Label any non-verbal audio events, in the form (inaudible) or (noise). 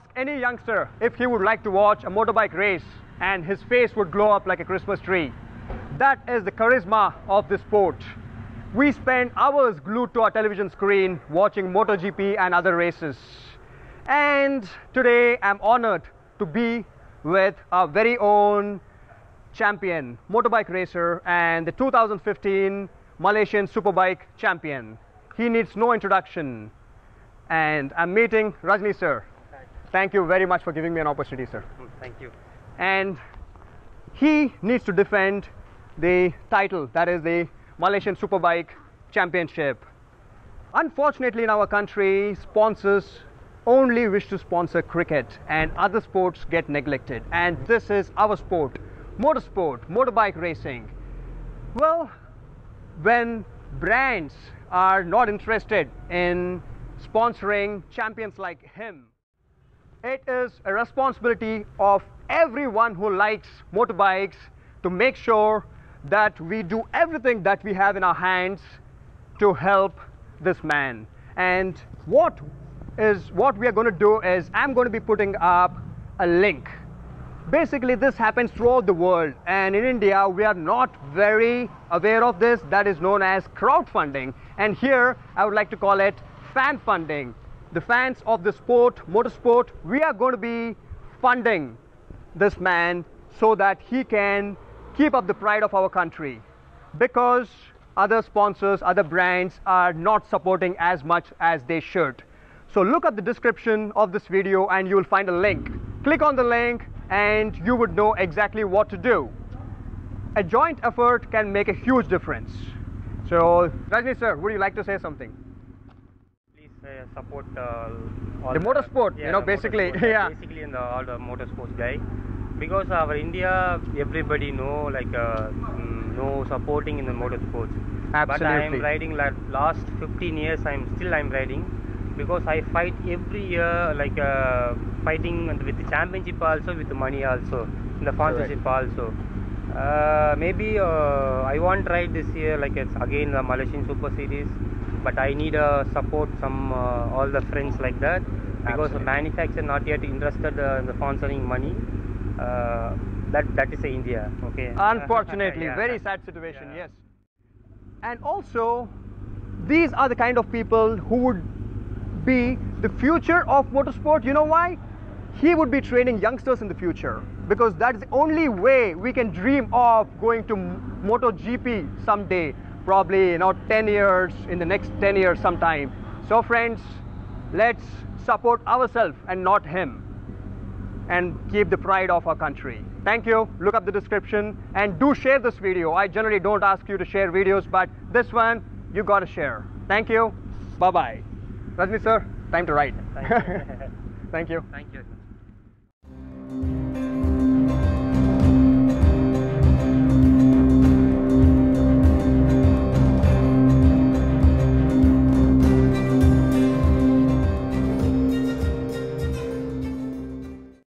Ask any youngster if he would like to watch a motorbike race and his face would glow up like a Christmas tree. That is the charisma of this sport. We spend hours glued to our television screen watching MotoGP and other races. And today I'm honored to be with our very own champion, motorbike racer, and the 2015 Malaysian Superbike champion. He needs no introduction. And I'm meeting Rajini sir. Thank you very much for giving me an opportunity, sir. Oh, thank you. And he needs to defend the title, that is the Malaysian Superbike Championship. Unfortunately, in our country, sponsors only wish to sponsor cricket and other sports get neglected. And this is our sport, motorsport, motorbike racing. Well, when brands are not interested in sponsoring champions like him, it is a responsibility of everyone who likes motorbikes to make sure that we do everything that we have in our hands to help this man. And what is what we are going to do is I'm going to be putting up a link. Basically, this happens throughout the world, and in India, we are not very aware of this. That is known as crowdfunding, and here I would like to call it fan funding the fans of the sport, motorsport, we are going to be funding this man so that he can keep up the pride of our country because other sponsors, other brands are not supporting as much as they should. So look at the description of this video and you will find a link. Click on the link and you would know exactly what to do. A joint effort can make a huge difference. So Rajini sir, would you like to say something? Uh, support uh, all The motorsport, you know, basically, yeah. Basically, in the, all the motorsports guy, because our India, everybody know like uh, mm, no supporting in the motorsports. But I am riding like last 15 years. I'm still I'm riding because I fight every year like uh, fighting with the championship also with the money also in the sponsorship also. Uh, maybe uh, I want ride this year like it's again the Malaysian Super Series, but I need uh, support from uh, all the friends like that because the manufacturer not yet interested uh, in the sponsoring money. Uh, that that is India. Okay. (laughs) Unfortunately, Yeah. very sad situation, Yeah. yes. And also, these are the kind of people who would be the future of motorsport. You know why? He would be training youngsters in the future because that is the only way we can dream of going to MotoGP someday, probably you know 10 years in the next 10 years sometime. So friends, let's support ourselves and not him and keep the pride of our country. Thank you. Look up the description and do share this video. I generally don't ask you to share videos, but this one you gotta share. Thank you. Bye bye. Rajini sir, time to write Thank you. (laughs) Thank you. Thank you.